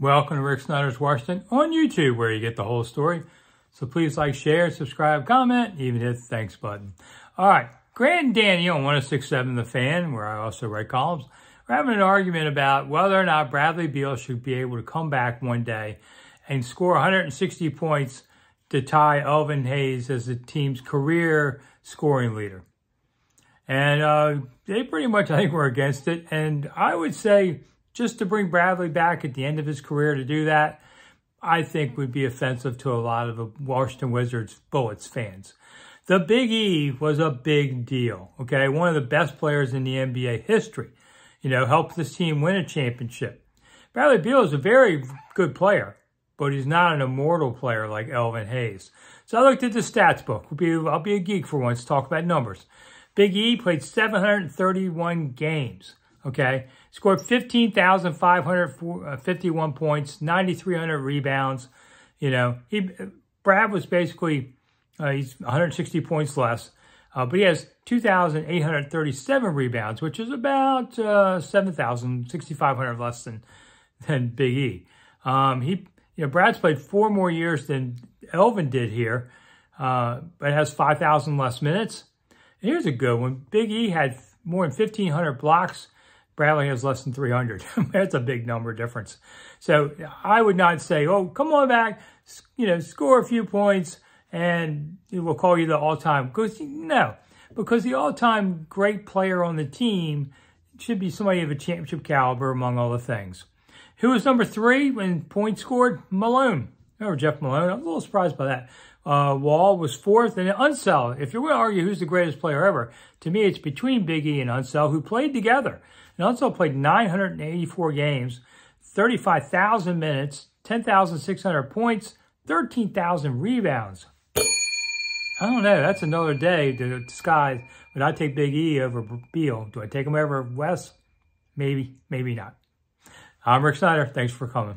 Welcome to Rick Snider's Washington on YouTube, where you get the whole story. So please like, share, subscribe, comment, even hit the thanks button. All right, Grant and Danny on 1067 The Fan, where I also write columns, we're having an argument about whether or not Bradley Beal should be able to come back one day and score 160 points to tie Elvin Hayes as the team's career scoring leader. And uh, they pretty much, I think, were against it. And I would say just to bring Bradley back at the end of his career to do that, I think would be offensive to a lot of the Washington Wizards Bullets fans. The Big E was a big deal, okay? One of the best players in the NBA history. You know, helped this team win a championship. Bradley Beal is a very good player, but he's not an immortal player like Elvin Hayes. So I looked at the stats book. I'll be, I'll be a geek for once, talk about numbers. Big E played 731 games okay? Scored 15,551 points, 9,300 rebounds. You know, he Brad was basically, uh, he's 160 points less, uh, but he has 2,837 rebounds, which is about uh, 7,000, 6,500 less than, than Big E. Um, he, you know, Brad's played four more years than Elvin did here, uh, but has 5,000 less minutes. And here's a good one. Big E had more than 1,500 blocks, Bradley has less than 300. That's a big number difference. So I would not say, oh, come on back, you know, score a few points and we'll call you the all-time. Because no, because the all-time great player on the team should be somebody of a championship caliber among all the things. Who was number three when points scored? Malone. Remember Jeff Malone? I was a little surprised by that. Uh, Wall was fourth, and Unseld, if you're going to argue who's the greatest player ever, to me it's between Big E and Unseld, who played together. And Unseld played 984 games, 35,000 minutes, 10,600 points, 13,000 rebounds. I don't know. That's another day to disguise. Would I take Big E over Beal? Do I take him over Wes? Maybe, maybe not. I'm Rick Snider. Thanks for coming.